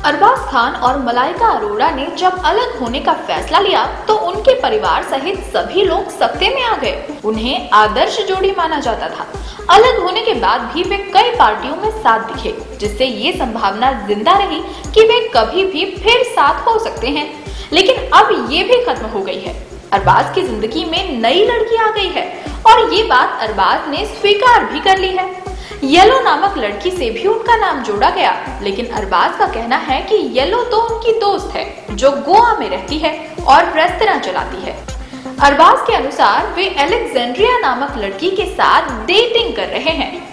अरबाज खान और मलाइका अरोड़ा ने जब अलग होने का फैसला लिया तो उनके परिवार सहित सभी लोग सत्ते में आ गए। उन्हें आदर्श जोड़ी माना जाता था। अलग होने के बाद भी वे कई पार्टियों में साथ दिखे, जिससे ये संभावना ज़िंदा रही कि वे कभी भी फिर साथ हो सकते हैं। लेकिन अब ये भी खत्म हो गई है। अरबाज की ज़िंदगी में नई लड़की आ गई है, और ये बात अरबाज ने स्वीकार भी कर ली है। येलो नामक लड़की से भी उनका नाम जोड़ा गया, लेकिन अरबाज का कहना है कि येलो तो उनकी दोस्त है, जो गोवा में रहती है और रेस्तरा चलाती है। अरबाज के अनुसार, वे एलेक्जेंड्रिया नामक लड़की के साथ डेटिंग कर रहे हैं।